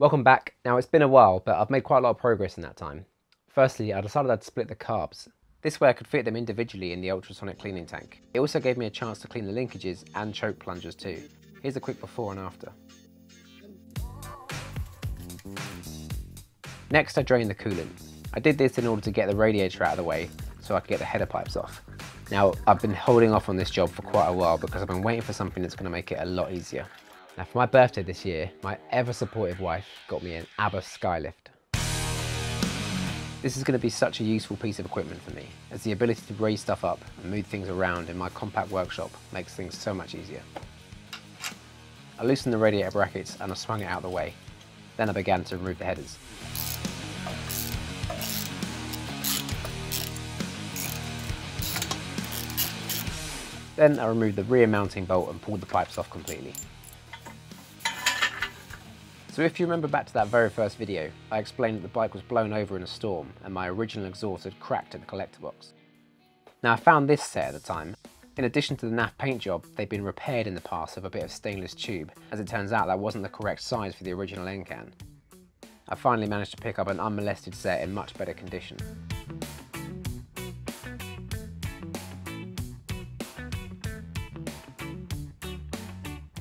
Welcome back. Now it's been a while, but I've made quite a lot of progress in that time. Firstly, I decided I'd split the carbs. This way I could fit them individually in the ultrasonic cleaning tank. It also gave me a chance to clean the linkages and choke plungers too. Here's a quick before and after. Next I drained the coolant. I did this in order to get the radiator out of the way so I could get the header pipes off. Now I've been holding off on this job for quite a while because I've been waiting for something that's going to make it a lot easier. Now for my birthday this year, my ever supportive wife got me an ABBA Skylift. This is going to be such a useful piece of equipment for me, as the ability to raise stuff up and move things around in my compact workshop makes things so much easier. I loosened the radiator brackets and I swung it out of the way. Then I began to remove the headers. Then I removed the rear mounting bolt and pulled the pipes off completely. So if you remember back to that very first video, I explained that the bike was blown over in a storm and my original exhaust had cracked at the collector box. Now I found this set at the time. In addition to the NAF paint job, they'd been repaired in the past with a bit of stainless tube. As it turns out, that wasn't the correct size for the original end can. I finally managed to pick up an unmolested set in much better condition.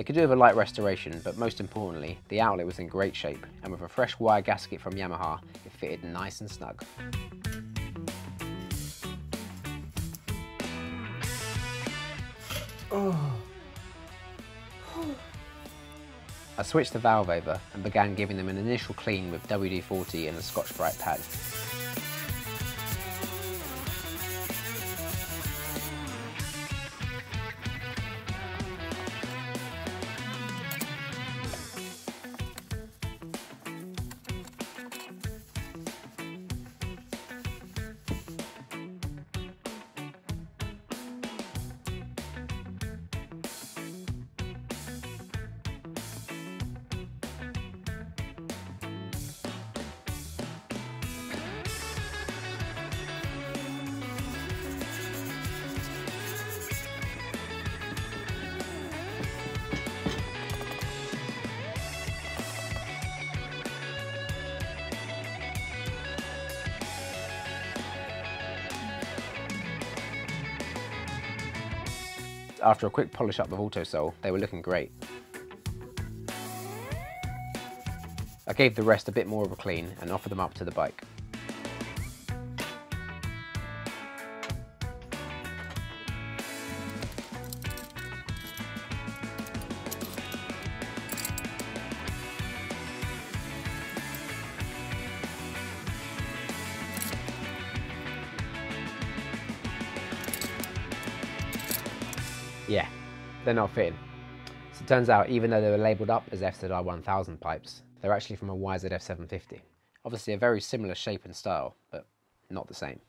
They could do with a light restoration, but most importantly, the outlet was in great shape, and with a fresh wire gasket from Yamaha, it fitted nice and snug. Oh. I switched the valve over and began giving them an initial clean with WD-40 and a Scotch-Brite pad. After a quick polish up of Autosol, they were looking great. I gave the rest a bit more of a clean and offered them up to the bike. They're not fitting. So it turns out, even though they were labelled up as FZR 1000 pipes, they're actually from a YZF 750. Obviously a very similar shape and style, but not the same.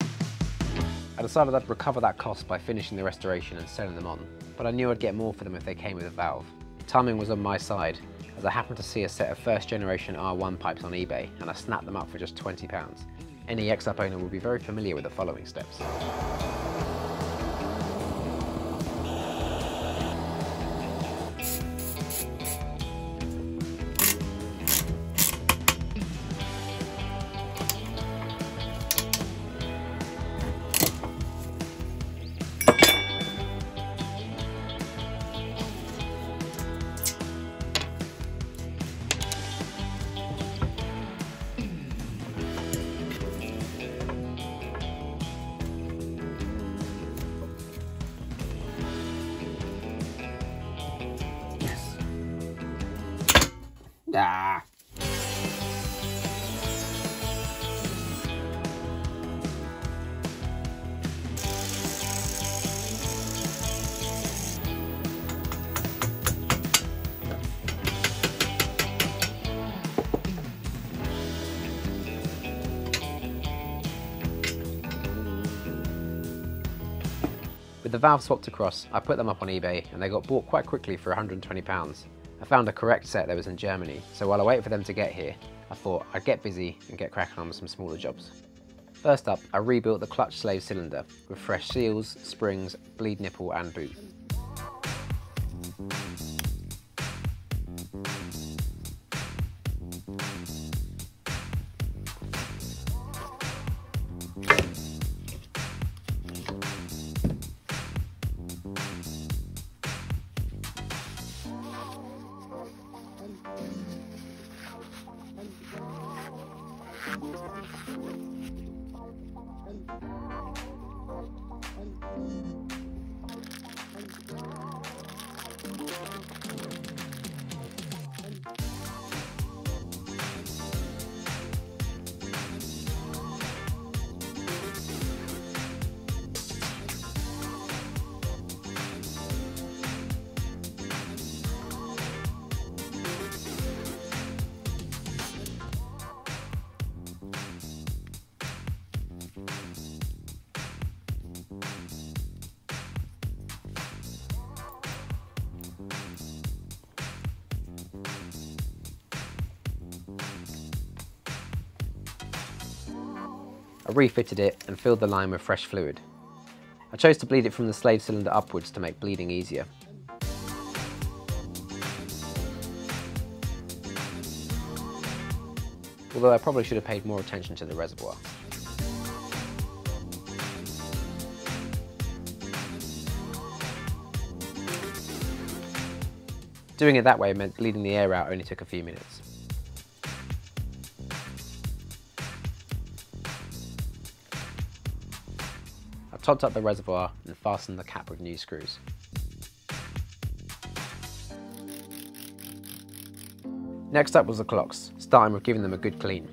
I decided I'd recover that cost by finishing the restoration and selling them on, but I knew I'd get more for them if they came with a valve. Timing was on my side, as I happened to see a set of first generation R1 pipes on eBay, and I snapped them up for just £20. Any EXUP owner will be very familiar with the following steps. With the valve swapped across, I put them up on eBay and they got bought quite quickly for £120. I found a correct set that was in Germany, so while I wait for them to get here, I thought I'd get busy and get cracking on with some smaller jobs. First up, I rebuilt the clutch slave cylinder with fresh seals, springs, bleed nipple and boot. I refitted it and filled the line with fresh fluid. I chose to bleed it from the slave cylinder upwards to make bleeding easier. Although I probably should have paid more attention to the reservoir. Doing it that way meant bleeding the air out only took a few minutes. Topped up the reservoir and fastened the cap with new screws. Next up was the clocks, starting with giving them a good clean.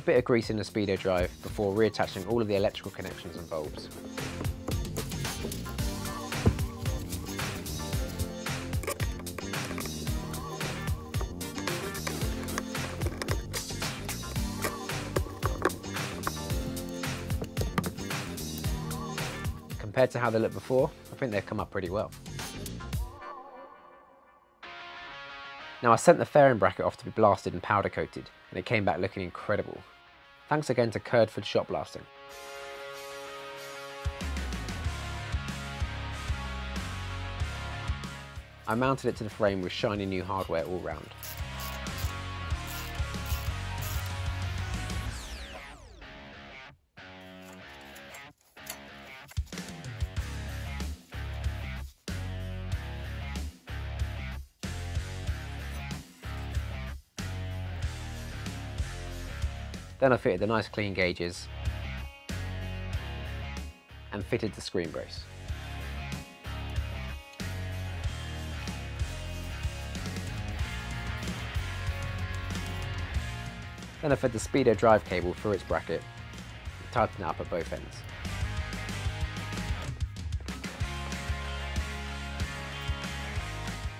A bit of grease in the speedo drive before reattaching all of the electrical connections and bulbs. Compared to how they looked before, I think they've come up pretty well. Now I sent the fairing bracket off to be blasted and powder coated, and it came back looking incredible. Thanks again to Kerdford Shot Blasting. I mounted it to the frame with shiny new hardware all round. Then I fitted the nice clean gauges and fitted the screen brace. Then I fed the speedo drive cable through its bracket tightened it up at both ends.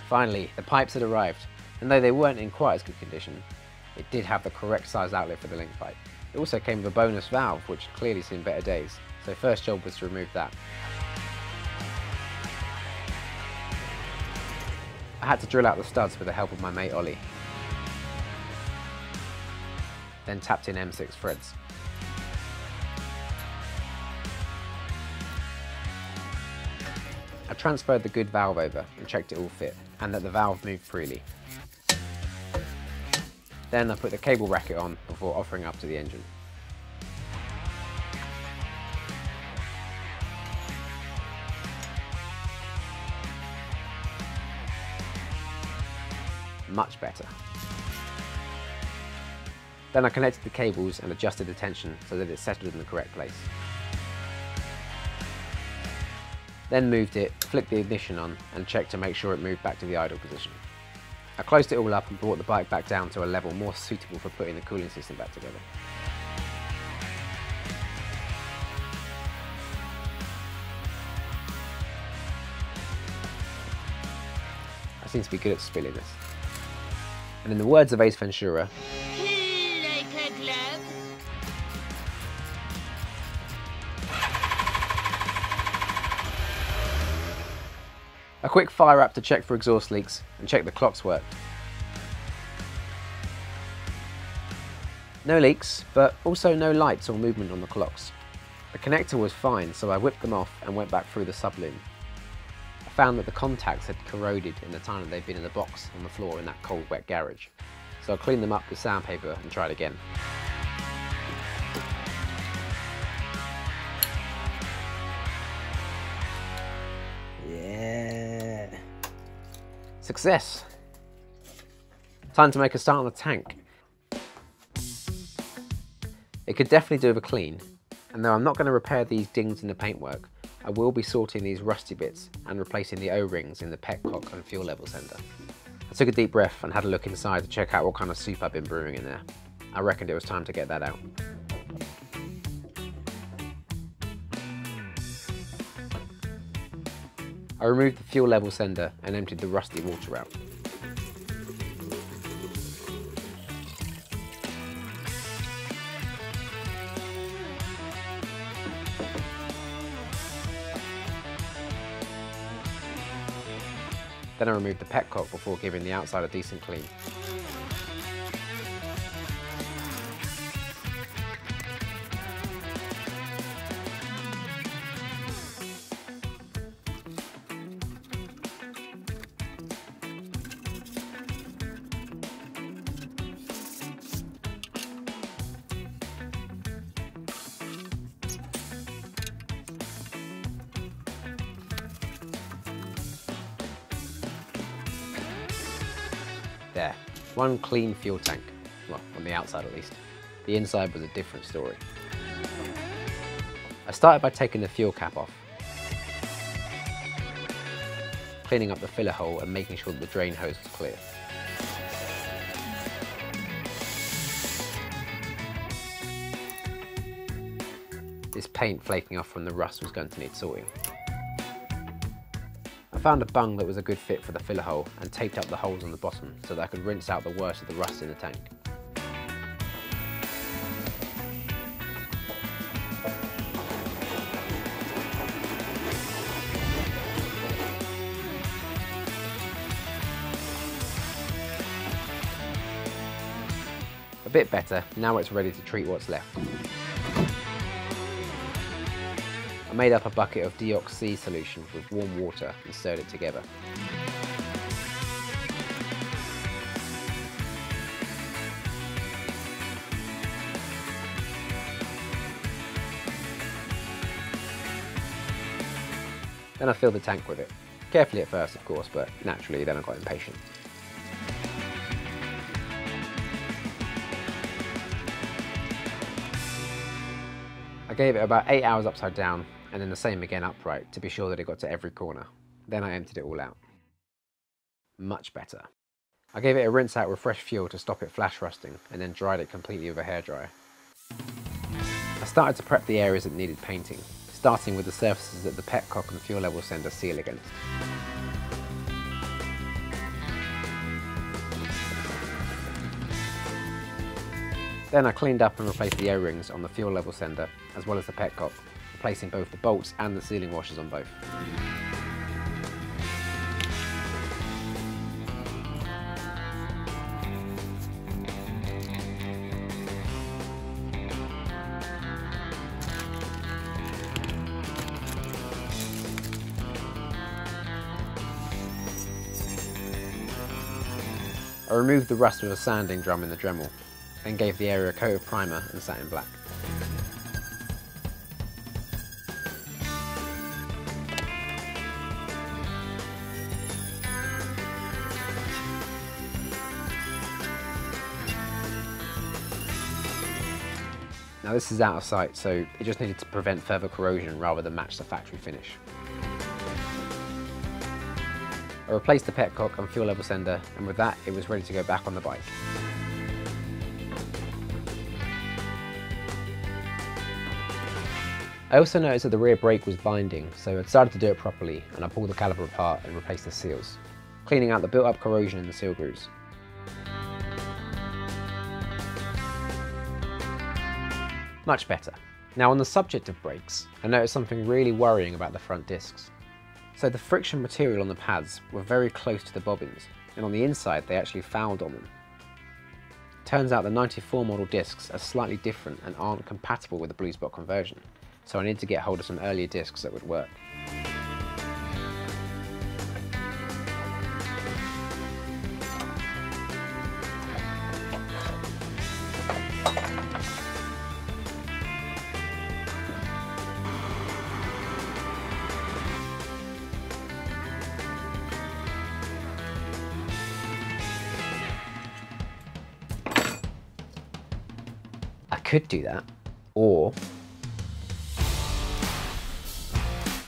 Finally, the pipes had arrived, and though they weren't in quite as good condition, it did have the correct size outlet for the link pipe. It also came with a bonus valve, which clearly seen better days, so first job was to remove that. I had to drill out the studs with the help of my mate Ollie. Then tapped in M6 threads. I transferred the good valve over and checked it all fit, and that the valve moved freely. Then I put the cable bracket on before offering up to the engine. Much better. Then I connected the cables and adjusted the tension so that it settled in the correct place. Then moved it, flicked the ignition on and checked to make sure it moved back to the idle position. I closed it all up and brought the bike back down to a level more suitable for putting the cooling system back together. I seem to be good at spilling this. And in the words of Ace Ventura, A quick fire up to check for exhaust leaks and check the clocks worked. No leaks, but also no lights or movement on the clocks. The connector was fine, so I whipped them off and went back through the subloom. I found that the contacts had corroded in the time that they'd been in the box on the floor in that cold wet garage. So I cleaned them up with sandpaper and tried again. Success. Time to make a start on the tank. It could definitely do with a clean, and though I'm not going to repair these dings in the paintwork, I will be sorting these rusty bits and replacing the O-rings in the petcock and fuel level sender. I took a deep breath and had a look inside to check out what kind of soup I've been brewing in there. I reckoned it was time to get that out. I removed the fuel level sender and emptied the rusty water out. Then I removed the petcock before giving the outside a decent clean. There, one clean fuel tank. Well, on the outside at least. The inside was a different story. I started by taking the fuel cap off, cleaning up the filler hole and making sure that the drain hose was clear. This paint flaking off from the rust was going to need sorting. I found a bung that was a good fit for the filler hole and taped up the holes on the bottom so that I could rinse out the worst of the rust in the tank. A bit better, now it's ready to treat what's left. Made up a bucket of Deox-C solution with warm water and stirred it together. Then I filled the tank with it. Carefully at first, of course, but naturally then I got impatient. I gave it about 8 hours upside down and then the same again upright to be sure that it got to every corner. Then I emptied it all out. Much better. I gave it a rinse out with fresh fuel to stop it flash rusting and then dried it completely with a hairdryer. I started to prep the areas that needed painting, starting with the surfaces that the petcock and fuel level sender seal against. Then I cleaned up and replaced the O-rings on the fuel level sender, as well as the petcock, replacing both the bolts and the sealing washers on both. I removed the rust with a sanding drum in the Dremel, then gave the area a coat of primer and satin black. Now this is out of sight, so it just needed to prevent further corrosion rather than match the factory finish. I replaced the petcock and fuel level sender, and with that it was ready to go back on the bike. I also noticed that the rear brake was binding, so I decided to do it properly and I pulled the caliper apart and replaced the seals, cleaning out the built up corrosion in the seal grooves. Much better. Now on the subject of brakes, I noticed something really worrying about the front discs. So the friction material on the pads were very close to the bobbins, and on the inside they actually fouled on them. Turns out the 94 model discs are slightly different and aren't compatible with the Blue Spot conversion, so I need to get hold of some earlier discs that would work.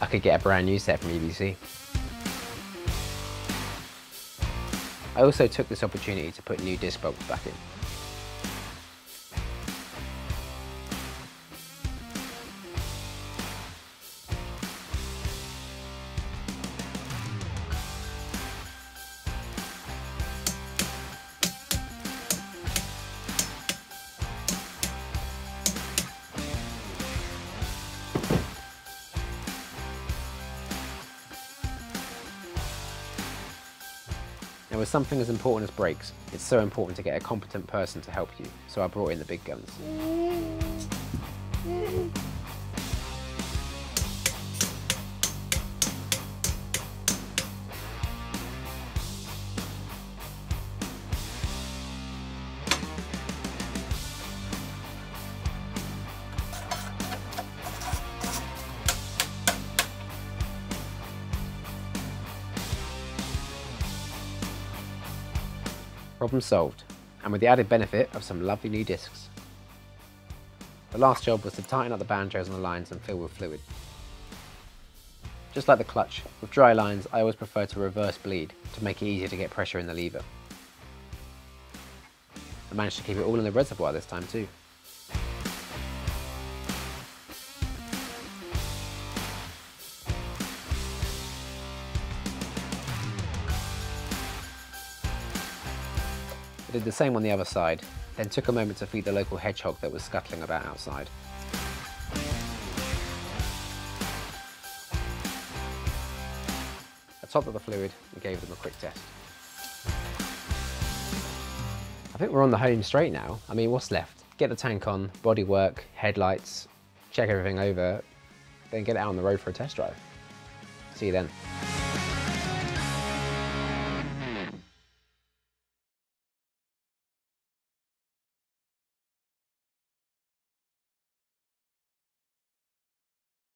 I could get a brand new set from EBC. I also took this opportunity to put new disc bulbs back in. Now with something as important as brakes, it's so important to get a competent person to help you, so I brought in the big guns. Problem solved, and with the added benefit of some lovely new discs. The last job was to tighten up the banjos on the lines and fill with fluid. Just like the clutch, with dry lines I always prefer to reverse bleed to make it easier to get pressure in the lever. I managed to keep it all in the reservoir this time too. Did the same on the other side, then took a moment to feed the local hedgehog that was scuttling about outside. I topped up the fluid and gave them a quick test. I think we're on the home straight now. I mean, what's left? Get the tank on, body work, headlights, check everything over, then get it out on the road for a test drive. See you then.